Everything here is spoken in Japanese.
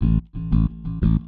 うん。